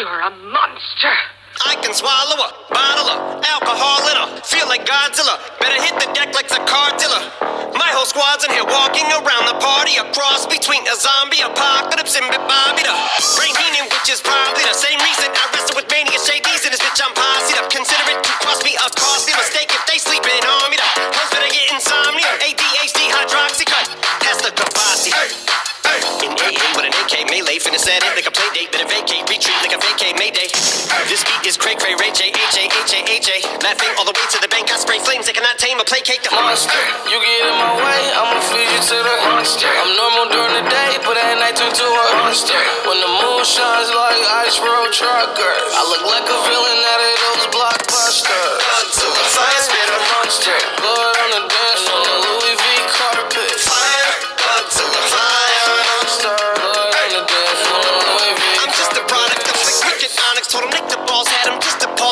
You're a monster. I can swallow a bottle of alcohol in a feel like Godzilla. Better hit the deck like the cartilla. My whole squad's in here walking around the party, a cross between a zombie apocalypse and Bobby the brain Heenan, which is probably the same reason retreat like a vacate mayday. This beat is cray cray, Ray J, H A, H A, H A. Laughing all the way to the bank, I spray flames that cannot tame or placate the monster. You get in my way, I'ma feed you to the monster. I'm normal during the day, but at night turn to a monster. When the moon shines like ice road truckers, I look like a villain out of those blockbusters. To the fire spitter, Monster,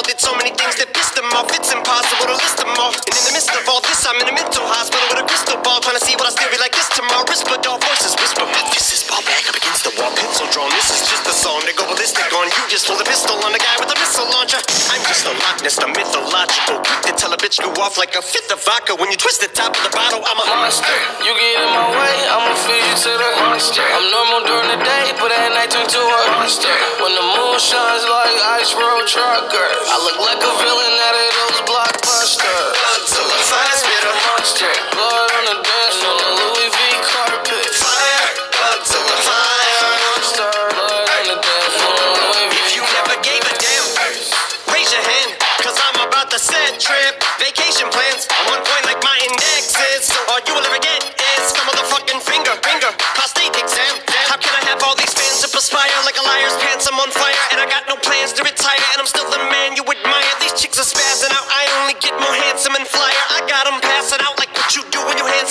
Did so many things that pissed him off. It's impossible to list them all. And in the midst of all this, I'm in a mental hospital with a crystal ball, trying to see what I still be like this tomorrow. Whisper, all voices whisper. Fist is ball back up against the wall, pencil drawn. This is just a song they go ballistic on. You just pull the pistol on the guy with a missile launcher. I'm just a Loch Ness, the mythological. Quick to tell a bitch you off like a fifth of vodka. When you twist the top of the bottle, I'm a monster. You get in my way, I'ma feed you to the monster. I'm normal during ice road truckers, I look like a villain out of those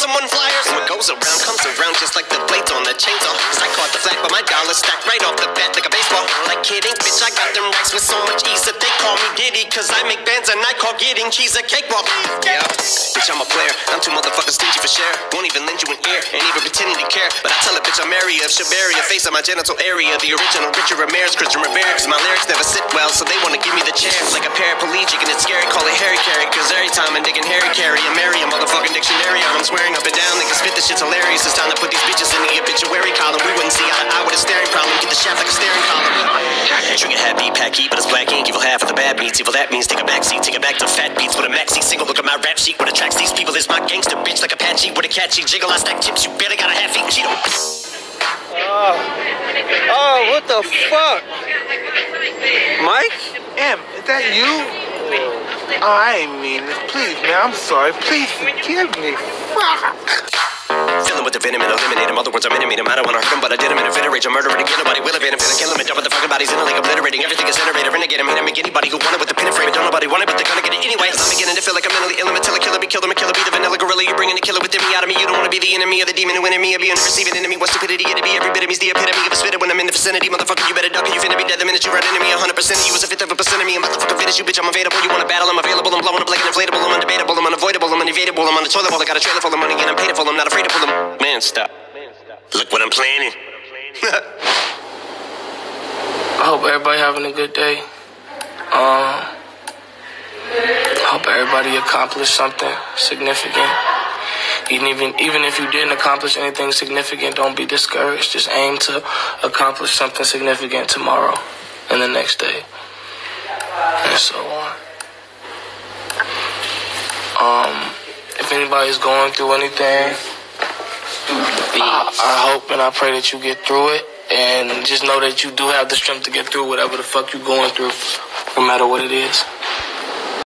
someone flyers. Goes around comes around just like the blades on the chainsaw. Cause I caught the flag, but my dollar stacked right off the bat like a baseball. Like Kid Ink, bitch, I got them racks with so much ease that they call me Diddy. Cause I make bands and I call getting cheese a cakewalk. Yeah, bitch, I'm a player. I'm too motherfucking stingy for share. Won't even lend you an ear, ain't even pretending to care. But I tell a bitch I'm area of Shabaria, face of my genital area. The original Richard Ramirez, Christian Rivera. Cause my lyrics never sit well, so they wanna give me the chair. Like a paraplegic and it's scary, call it Harry Caray. Cause every time I'm digging Harry Carry, I'm marry a motherfucking dictionary. I'm swearing up and down, they can spit this shit's hilarious. It's time to put these bitches in the obituary column. We wouldn't see eye to eye with a staring problem. Get the shaft like a staring column. Trigger hat beat pack heat, but it's black ink. Evil half of the Bad Meets. Evil that means take a back seat, take it back to fat beats with a maxi single. Look at my rap sheet. What attracts these people is my gangster bitch like Apache with a catchy jiggle. I stack chips. You better got a half eat Cheeto. Oh. oh, what the fuck? Mike? M, is that you? Oh, I ain't mean this. Please, man, I'm sorry. Please forgive me. Fuck. Fill him with the venom and eliminate him. Other words, I'm intimate him. I don't wanna hurt him, but I did him in a fit of rage. I'm murdering again. Nobody will evade him. Finna kill him and dump the fucking bodies in a lake, obliterating everything is generated. Renegade him, hit him, make anybody who want it with the pin and frame. Don't nobody want it, but they're gonna get it anyway. I'm beginning to feel like I'm mentally ill. I'm a killer be killed. I'm a killer, be the vanilla gorilla. You're bringing the killer within me out of me. You don't wanna be the enemy of the demon who in me. Or be an receiving enemy. What stupidity it'd be. Every bit of me's the epitome of a spitter when I'm in the vicinity. Motherfucker, you better duck you finna be dead the minute you run into me. 100% of you was a fifth of a percent of me. I'm about to fucking finish you, bitch. I'm available. You wanna battle? I'm available. I'm blowing up like an inflatable. I'm undebatable. I'm unavoidable. I'm unevadable. I'm on the toilet bowl. I got a trailer full of money and I'm paid for. Man, stop. Look what I'm planning. I hope everybody having a good day. Um, I hope everybody accomplished something significant. Even, even even if you didn't accomplish anything significant, don't be discouraged. Just aim to accomplish something significant tomorrow and the next day, and so on. Um, if anybody's going through anything, I, I hope and I pray that you get through it. And just know that you do have the strength to get through whatever the fuck you're going through, no matter what it is.